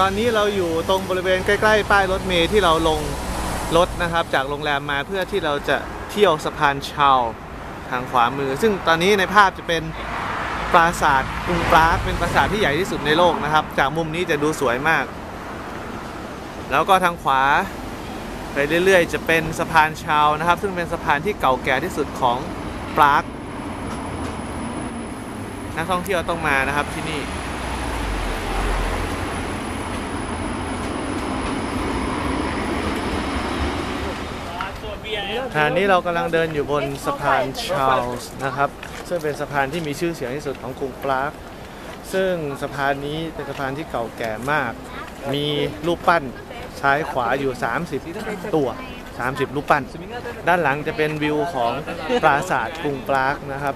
ตอนนี้เราอยู่ตรงบริเวณใกล้ๆ ป้ายรถเมล์ที่เราลงรถนะครับ จากโรงแรมมาเพื่อที่เราจะเที่ยวสะพานชาวทางขวามือ ซึ่งตอนนี้ในภาพจะเป็นปราสาทกรุงปรากเป็นปราสาทที่ใหญ่ที่สุดในโลกนะครับ จากมุมนี้จะดูสวยมาก แล้วก็ทางขวาไปเรื่อยๆ จะเป็นสะพานชาวนะครับ ซึ่งเป็นสะพานที่เก่าแก่ที่สุดของปรากนักท่องเที่ยวต้องมานะครับที่นี่ ขณะนี้เรากำลังเดินอยู่บนสะพานชาลส์นะครับ ซึ่งเป็นสะพานที่มีชื่อเสียงที่สุดของกรุงปรากซึ่งสะพานนี้เป็นสะพานที่เก่าแก่มาก มีรูปปั้นซ้ายขวาอยู่ 30 ตัว 30 รูปปั้น ด้านหลังจะเป็นวิวของปราสาทกรุงปรากนะครับ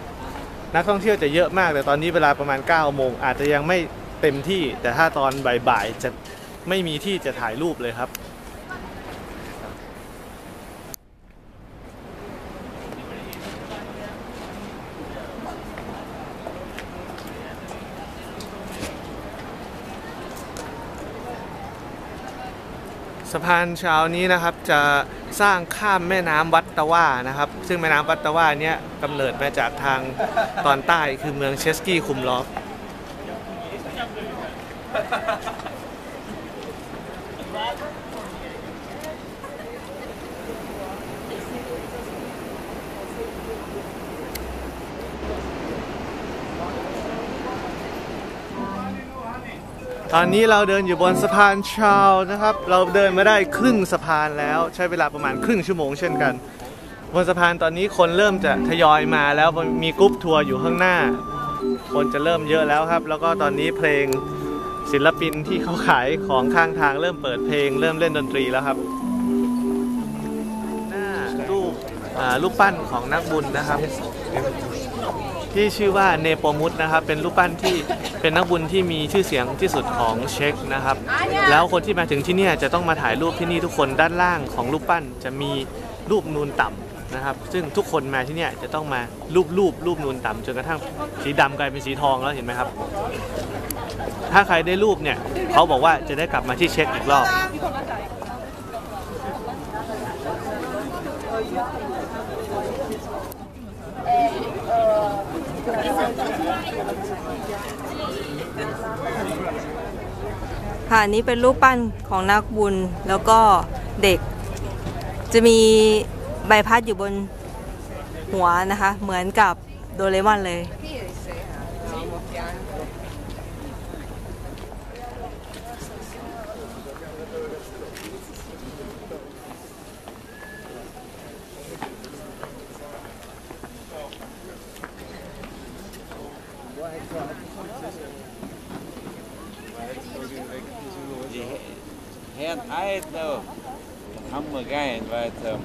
นักท่องเที่ยวจะเยอะมากแต่ตอนนี้เวลาประมาณ 9 โมง อาจจะยังไม่เต็มที่ แต่ถ้าตอนบ่ายๆจะไม่มีที่จะถ่ายรูปเลยครับ สะพานเช้านี้นะครับจะสร้างข้ามแม่น้ำวัดตะว่านะครับ ซึ่งแม่น้ำวัดตะว่าเนี้ยกำเนิดมาจากทางตอนใต้คือเมืองเชสกี้คุมลอฟ ตอนนี้เราเดินอยู่บนสะพานชาวนะครับ เราเดินมาได้ครึ่งสะพานแล้วใช้เวลาประมาณครึ่งชั่วโมงเช่นกัน บนสะพานตอนนี้คนเริ่มจะทยอยมาแล้วมีกรุ๊ปทัวร์อยู่ข้างหน้า คนจะเริ่มเยอะแล้วครับ แล้วก็ตอนนี้เพลงศิลปินที่เขาขายของข้างทางเริ่มเปิดเพลง เริ่มเล่นดนตรีแล้วครับ หน้ารูปอ่ารูปปั้นของนักบุญนะครับ ที่ชื่อว่าเนโปมุตนะครับเป็นรูปปั้นที่เป็นนักบุญที่มีชื่อเสียงที่สุดของเช็กนะครับ แล้วคนที่มาถึงที่เนี่ยจะต้องมาถ่ายรูปที่นี่ทุกคนด้านล่างของรูปปั้นจะมีรูปนูนต่ำนะครับ ซึ่งทุกคนมาที่เนี่ยจะต้องมารูปรูปรูปนูนต่ำจนกระทั่งสีดำกลายเป็นสีทองแล้วเห็นไหมครับ ถ้าใครได้รูปเนี่ยเขาบอกว่าจะได้กลับมาที่เช็คอีกรอบ ค่ะอันนี้เป็นรูปปั้นของนักบุญแล้วก็เด็ก จะมีใบพัดอยู่บนหัวนะคะ เหมือนกับโดเรมอนเลย Die helt uit nou. Hammer geil, weil ähm,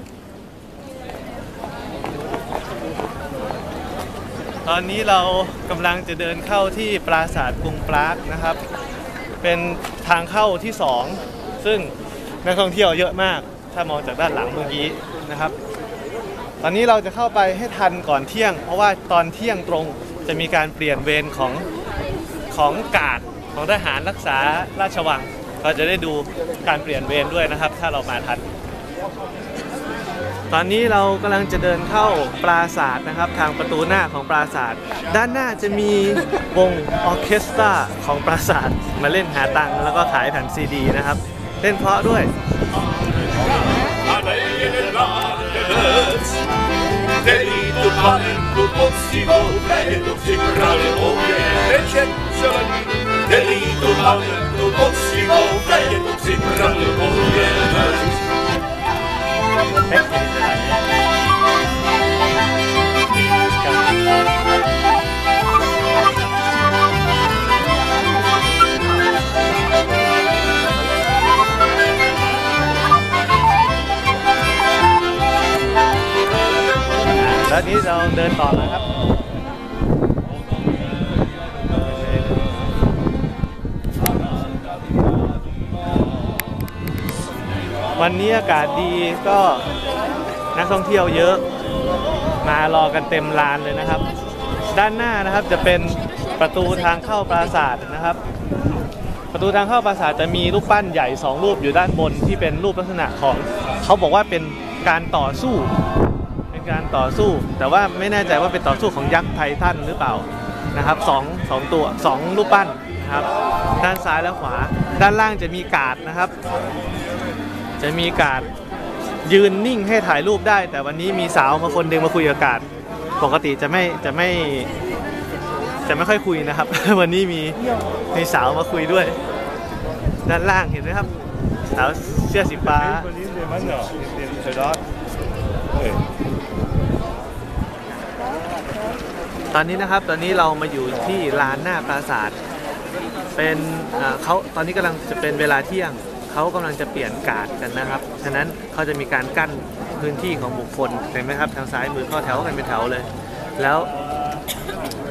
ตอนนี้เรากำลังจะเดินเข้าที่ปราสาทกรุงปรากนะครับ เป็นทางเข้าที่2ซึ่งนักท่องเที่ยวเยอะมาก ถ้ามองจากด้านหลังเมื่อกี้นะครับ ตอนนี้เราจะเข้าไปให้ทันก่อนเที่ยง เพราะว่าตอนเที่ยงตรงจะมีการเปลี่ยนเวรของของกาดของทหารรักษาราชวัง เราจะได้ดูการเปลี่ยนเวรด้วยนะครับ ถ้าเรามาทัน ตอนนี้เรากำลังจะเดินเข้าปราสาทนะครับ ทางประตูหน้าของปราสาทด้านหน้าจะมีวงออเคสตราของปราสาทมาเล่นหาตังค์แล้วก็ขายแผ่นซีดีนะครับเล่นเพราะด้วย Delito palenco possivo, vedo si grave moglie e c'è Delito palenco possivo, vedo sembrare moglie แล้วนี้เราเดินต่อนะครับ วันนี้อากาศดีก็นักท่องเที่ยวเยอะ มารอกันเต็มลานเลยนะครับ ด้านหน้านะครับจะเป็นประตูทางเข้าปราสาทนะครับ ประตูทางเข้าปราสาทจะมีรูปปั้นใหญ่สองรูปอยู่ด้านบนที่เป็นรูปลักษณะของเขาบอกว่าเป็นการต่อสู้เป็นการต่อสู้ แต่ว่าไม่แน่ใจว่าเป็นต่อสู้ของยักษ์ไททันหรือเปล่านะครับสองสองตัวสองรูปปั้นนะครับ ด้านซ้ายและขวา ด้านล่างจะมีกาดนะครับ จะมีการ์ดยืนนิ่งให้ถ่ายรูปได้ แต่วันนี้มีสาวมาคนหนึ่งมาคุยกับการ์ดปกติจะไม่จะไม่จะไม่ค่อยคุยนะครับ วันนี้มีมีสาวมาคุยด้วย ด้านล่างเห็นไหมครับ สาวเสื้อสีฟ้า ตอนนี้นะครับตอนนี้เรามาอยู่ที่ลานหน้าปราสาทเป็นเขาตอนนี้กำลังจะเป็นเวลาเที่ยง เขากำลังจะเปลี่ยนกาดกันนะครับ ฉะนั้นเขาจะมีการกั้นพื้นที่ของบุคคลเห็นไหมครับ ทางซ้ายมือเข้าแถวกันเป็นแถวเลย แล้ว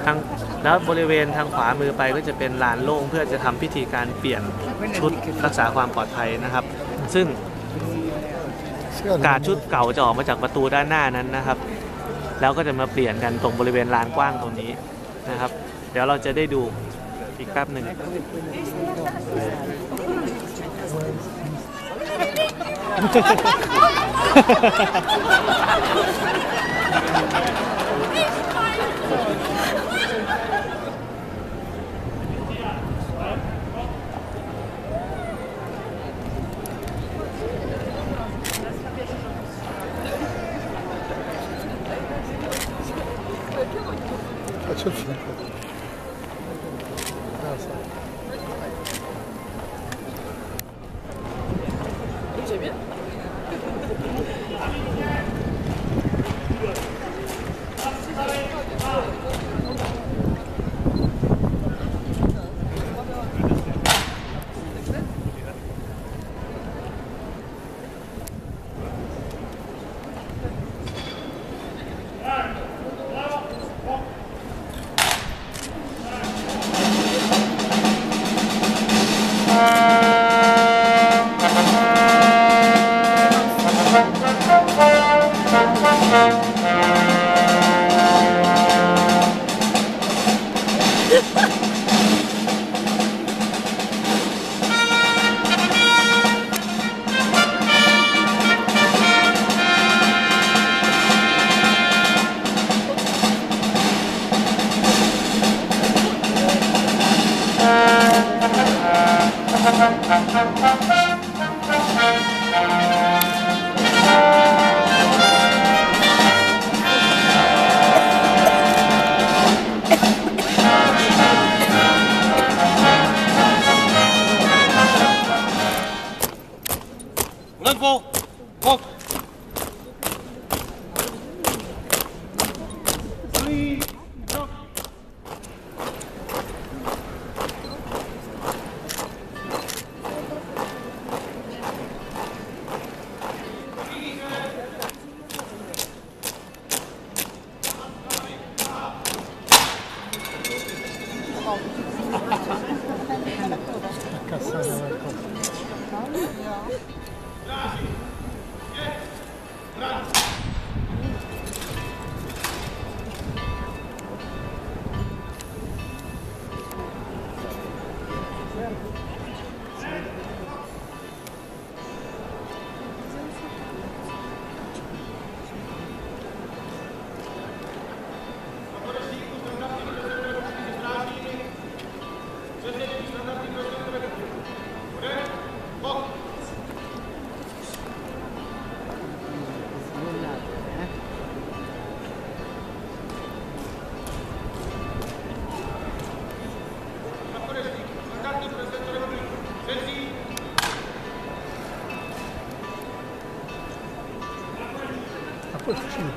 ทางแล้วบริเวณทางขวามือไปก็จะเป็นลานโล่งเพื่อจะทำพิธีการเปลี่ยนชุดรักษาความปลอดภัยนะครับ ซึ่งกาดชุดเก่าจะออกมาจากประตูด้านหน้านั้นนะครับ แล้วก็จะมาเปลี่ยนกันตรงบริเวณลานกว้างตรงนี้นะครับ เดี๋ยวเราจะได้ดูอีกแป๊บหนึ่ง words.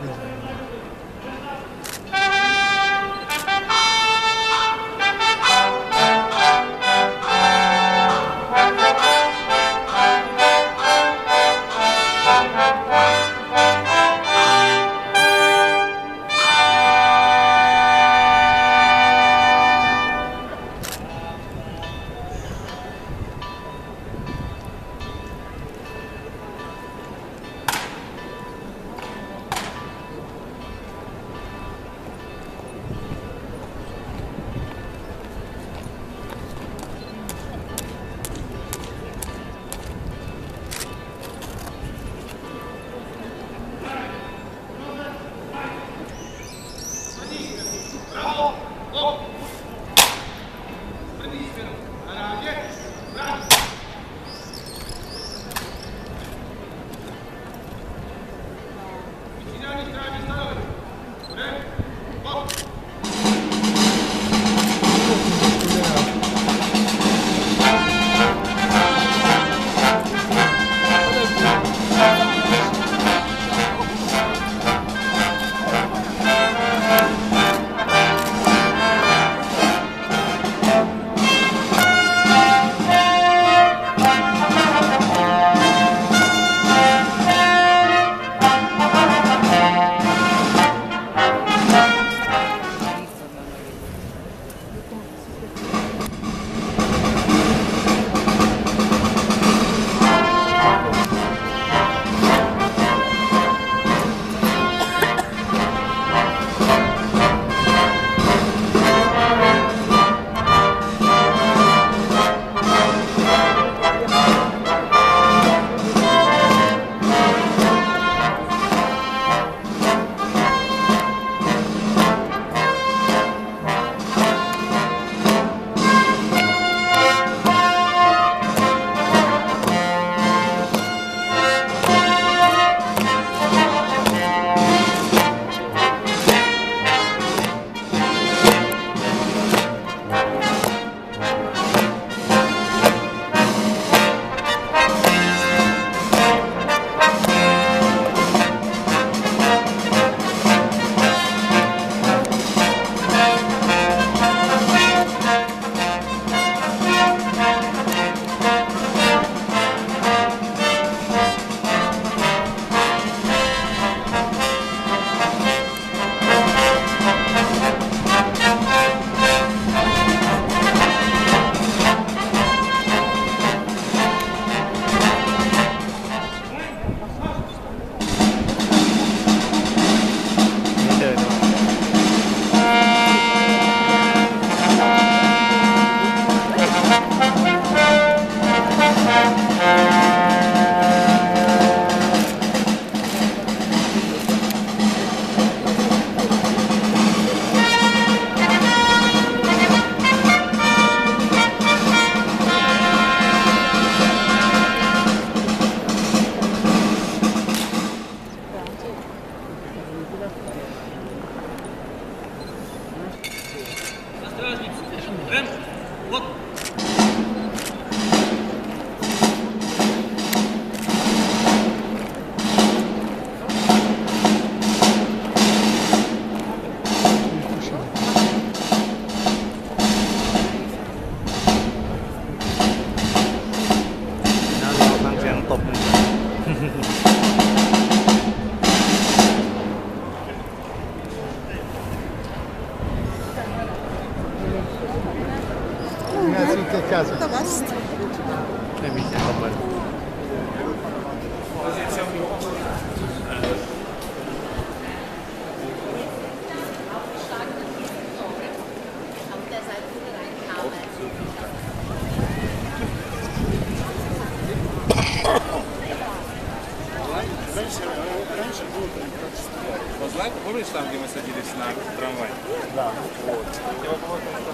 Thank you. Помнишь там, где мы садились на трамвай? Да. Вот.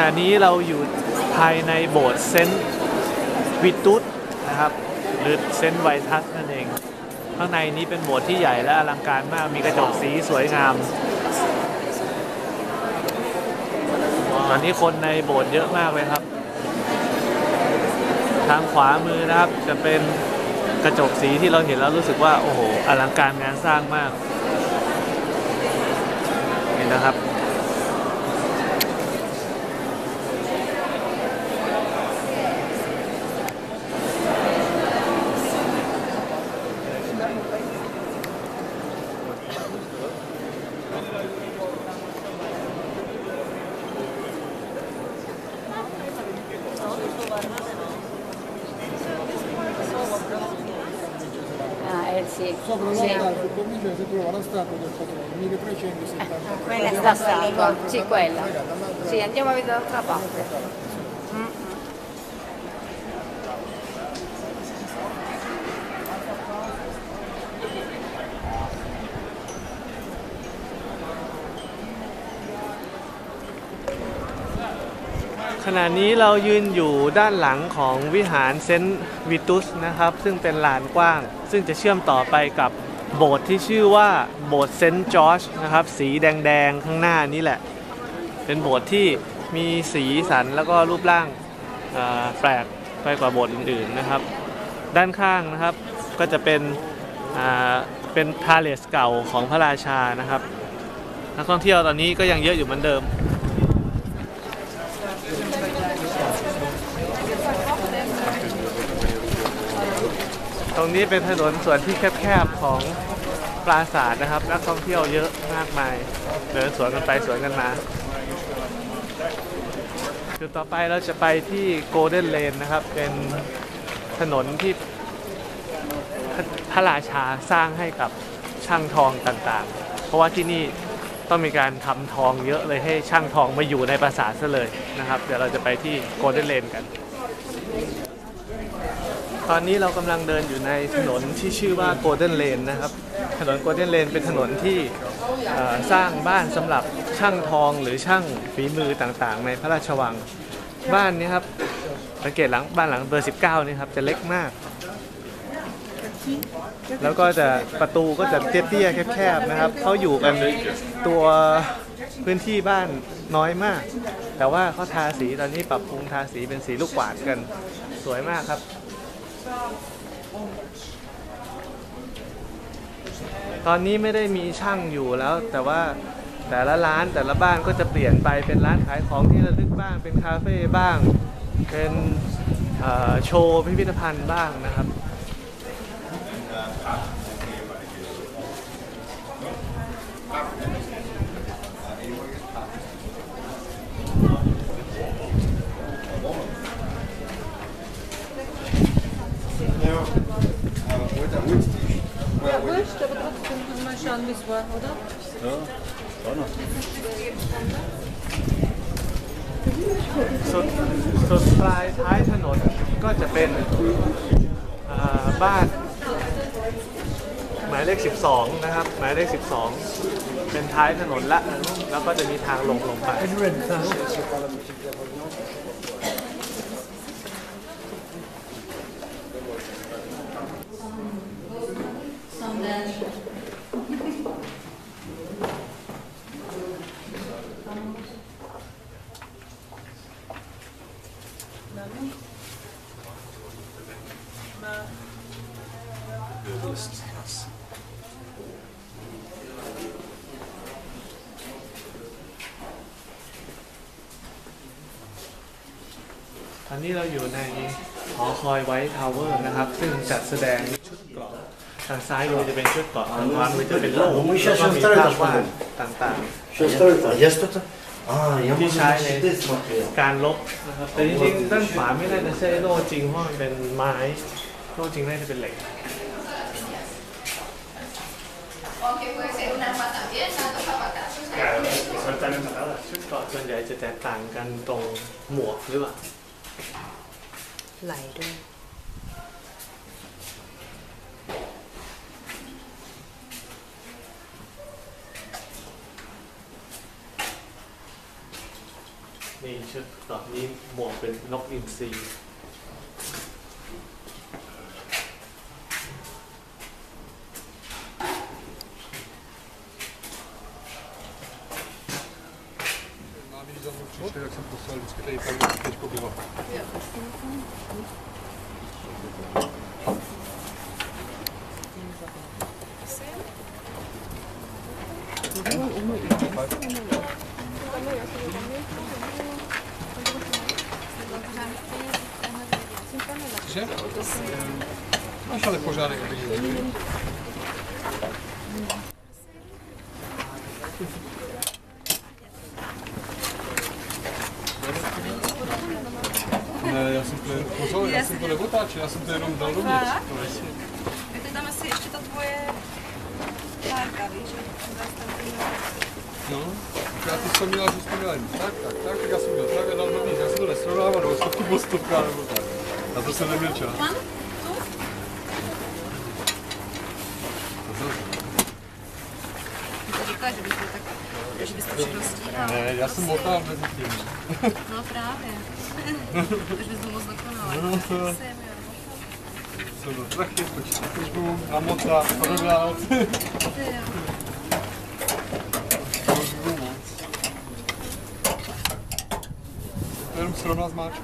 ขณะนี้เราอยู่ภายในโบสถ์เซนต์วิตุสนะครับหรือเซนต์ไวทัสนั่นเอง ข้างในนี้เป็นโบสถ์ที่ใหญ่และอลังการมากมีกระจกสีสวยงาม ตอนนี้คนในโบสถ์เยอะมากเลยครับ ทางขวามือนะครับจะเป็นกระจกสีที่เราเห็นแล้วรู้สึกว่าโอ้โหอลังการงานสร้างมากนี่นะครับ Sopra l'altare sul cornicione si trova la statua del patrono, 1370. Quella è la statua, sì, quella. Sì, andiamo a vedere dall'altra parte. ขณะนี้เรายืนอยู่ด้านหลังของวิหารเซนต์วิตุสนะครับ ซึ่งเป็นลานกว้าง ซึ่งจะเชื่อมต่อไปกับโบสถ์ที่ชื่อว่าโบสถ์เซนต์จอร์จนะครับ สีแดงๆ ข้างหน้านี้แหละ เป็นโบสถ์ที่มีสีสันแล้วก็รูปร่างแปลกไปกว่าโบสถ์อื่นๆนะครับ ด้านข้างนะครับก็จะเป็นเป็นพาเลสเก่าของพระราชานะครับนักท่องเที่ยวตอนนี้ก็ยังเยอะอยู่เหมือนเดิม ตรงนี้เป็นถนนส่วนที่แคบๆของปราสาทนะครับ นักท่องเที่ยวเยอะมากมายเดินสวนกันไปสวนกันมาจุดต่อไปเราจะไปที่โกลเด้นเลนนะครับ เป็นถนนที่พระพระราชาสร้างให้กับช่างทองต่างๆ เพราะว่าที่นี่ต้องมีการทำทองเยอะเลยให้ช่างทองมาอยู่ในปราสาทซะเลยนะครับ เดี๋ยวเราจะไปที่โกลเด้นเลนกัน ตอนนี้เรากำลังเดินอยู่ในถนนที่ชื่อว่า Golden Lane นะครับ ถนน Golden Lane เป็นถนนที่สร้างบ้านสำหรับช่างทองหรือช่างฝีมือต่างๆ ในพระราชวัง บ้านนี้ครับสังเกตหลังบ้านหลังเบอร์ 19 นี่ครับจะเล็กมาก แล้วก็จะประตูก็จะเตี้ยๆแคบๆนะครับเขาอยู่กันตัวพื้นที่บ้านน้อยมาก แต่ว่าเขาทาสีตอนนี้ปรับปรุงทาสีเป็นสีลูกกวาดกันสวยมากครับ ตอนนี้ไม่ได้มีช่างอยู่แล้ว แต่ว่าแต่ละร้านแต่ละบ้านก็จะเปลี่ยนไปเป็นร้านขายของที่ระลึกบ้าง เป็นคาเฟ่บ้าง เป็นโชว์พิพิธภัณฑ์บ้างนะครับ สุดสุดปลายท้ายถนนก็จะเป็นอ่าบ้านหมายเลข 12 นะครับ หมายเลข 12 เป็นท้ายถนนละ แล้วก็จะมีทางลงลงไป อันนี้เราอยู่ในหอคอย White Tower นะครับ ซึ่งจัดแสดงชุดเกราะทางซ้ายมือจะเป็นชุดเกราะทางขวามือจะเป็นโล่แล้วก็มีภาพวาดต่างๆ ที่ใช้ในการรบนะครับ แต่จริงๆด้านขวาไม่ได้จะใช้โล่จริงเพราะมันเป็นไม้โล่จริงน่าจะเป็นเหล็ก ชุดเกราะส่วนใหญ่จะแตกต่างกันตรงหมวกหรือเปล่า ไหลด้วยนี่ชุดตอนนี้หมวกเป็นนกอินทรี ale požáry. Ne, já jsem to pořád, já jsem to neotáčel, já jsem to jenom dal dovnitř. No, já to jsem měla, že jsem měla tak, tak, tak, já jsem měl tak já jsem to nesrovnával, nebo jsem to postupka, nebo tak. Na to jsem neměl čas. ne, já jsem motal mezi tím. No právě. Takže bys byl moc dokonalý. No, no, to... Do trachy, počítám těžbu, namotal, prodal. Ty jenom srovnat s máčkou.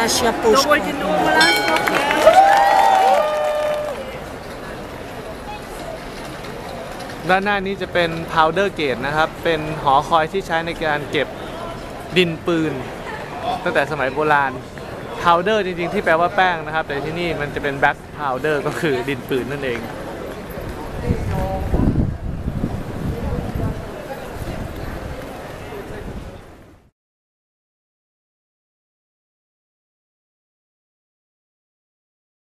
Taka nasza puszka. ด้านหน้านี้จะเป็น powder gate นะครับ เป็นหอคอยที่ใช้ในการเก็บดินปืน ตั้งแต่สมัยโบราณ powder จริงๆ ที่แปลว่าแป้งนะครับ แต่ที่นี่มันจะเป็น black powder ก็คือดินปืนนั่นเอง